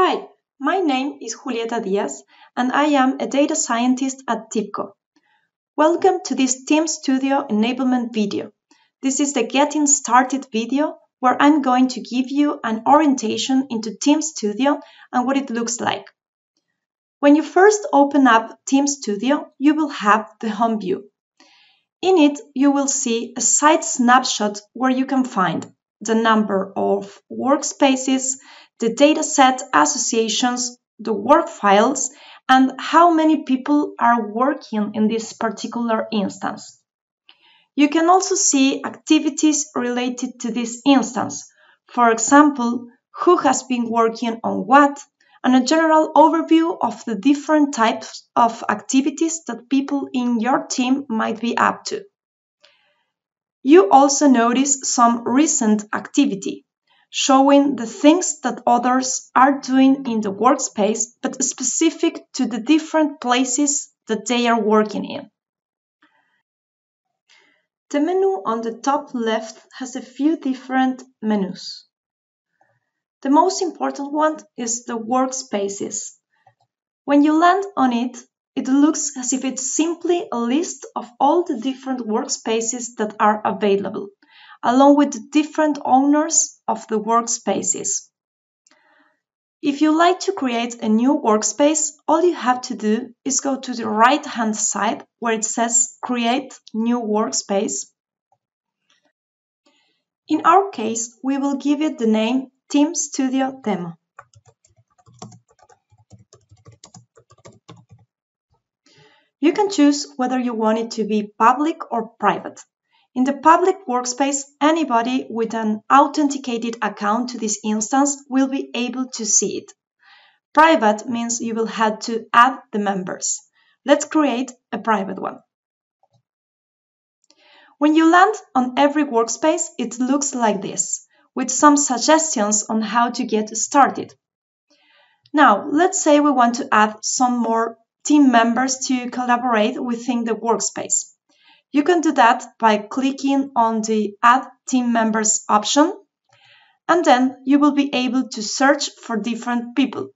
Hi, my name is Julieta Diaz and I am a data scientist at TIBCO. Welcome to this Team Studio enablement video. This is the getting started video where I'm going to give you an orientation into Team Studio and what it looks like. When you first open up Team Studio, you will have the home view. In it, you will see a site snapshot where you can find the number of workspaces, the dataset associations, the work files, and how many people are working in this particular instance. You can also see activities related to this instance. For example, who has been working on what, and a general overview of the different types of activities that people in your team might be up to. You also notice some recent activity, showing the things that others are doing in the workspace, but specific to the different places that they are working in. The menu on the top left has a few different menus. The most important one is the workspaces. When you land on it, it looks as if it's simply a list of all the different workspaces that are available, along with the different owners of the workspaces. If you like to create a new workspace, all you have to do is go to the right hand side where it says Create New Workspace. In our case, we will give it the name Team Studio Demo. You can choose whether you want it to be public or private. In the public workspace, anybody with an authenticated account to this instance will be able to see it. Private means you will have to add the members. Let's create a private one. When you land on every workspace, it looks like this, with some suggestions on how to get started. Now, let's say we want to add some more team members to collaborate within the workspace. You can do that by clicking on the Add Team Members option, and then you will be able to search for different people.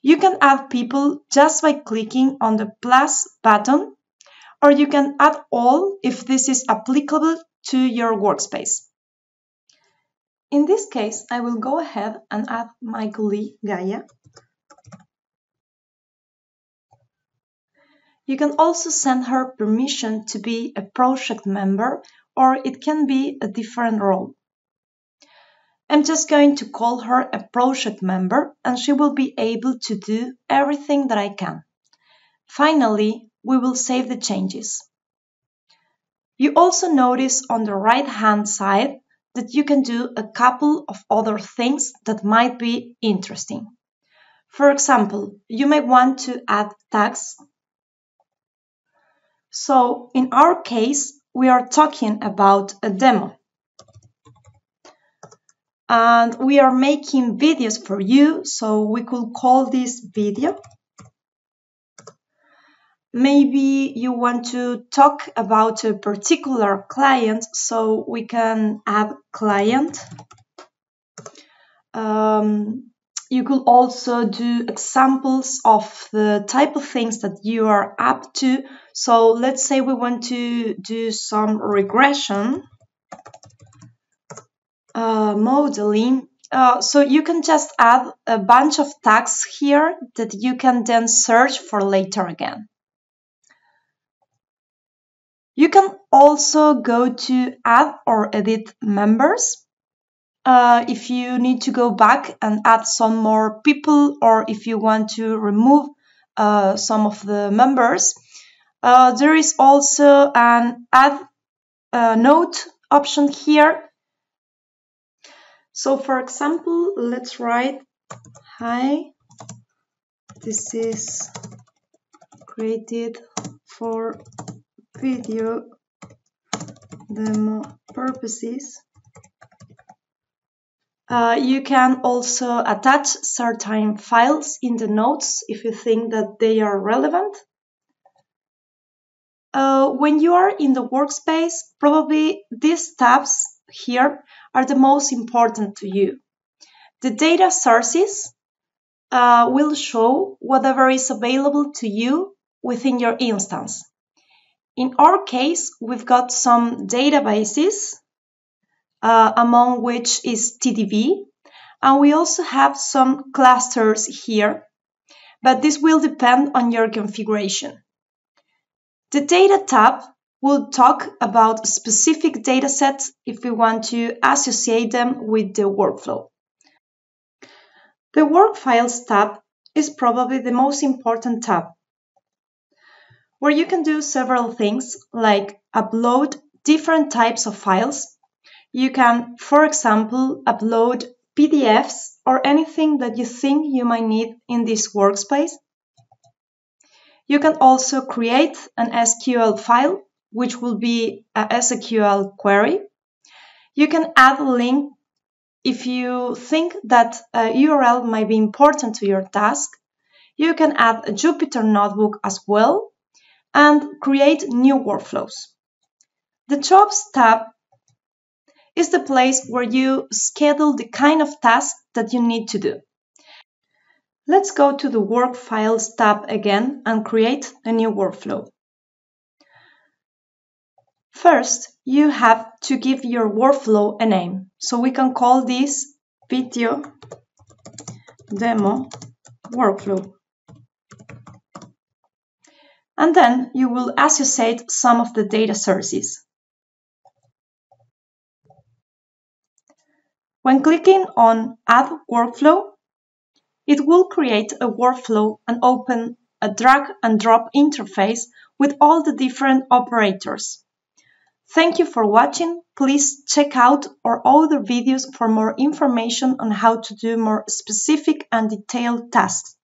You can add people just by clicking on the plus button, or you can add all if this is applicable to your workspace. In this case, I will go ahead and add my colleague Gaia. You can also send her permission to be a project member or it can be a different role. I'm just going to call her a project member and she will be able to do everything that I can. Finally, we will save the changes. You also notice on the right hand side that you can do a couple of other things that might be interesting. For example, you may want to add tags so in our case, we are talking about a demo. And we are making videos for you, so we could call this video. Maybe you want to talk about a particular client, so we can add client. Um, you could also do examples of the type of things that you are up to. So let's say we want to do some regression uh, modeling. Uh, so you can just add a bunch of tags here that you can then search for later again. You can also go to add or edit members uh, if you need to go back and add some more people or if you want to remove uh, some of the members. Uh, there is also an add uh, note option here. So for example, let's write, hi, this is created for video demo purposes uh, you can also attach certain files in the notes if you think that they are relevant. Uh, when you are in the workspace, probably these tabs here are the most important to you. The data sources, uh, will show whatever is available to you within your instance. In our case, we've got some databases, uh, among which is TDB, and we also have some clusters here, but this will depend on your configuration. The Data tab will talk about specific datasets if we want to associate them with the workflow. The Work Files tab is probably the most important tab, where you can do several things like upload different types of files. You can, for example, upload PDFs or anything that you think you might need in this workspace. You can also create an SQL file, which will be a SQL query. You can add a link if you think that a URL might be important to your task. You can add a Jupyter notebook as well and create new workflows. The Jobs tab is the place where you schedule the kind of tasks that you need to do. Let's go to the Work Files tab again and create a new workflow. First, you have to give your workflow a name. So we can call this video demo workflow. And then you will associate some of the data sources. When clicking on Add Workflow, it will create a workflow and open a drag and drop interface with all the different operators. Thank you for watching. Please check out our other videos for more information on how to do more specific and detailed tasks.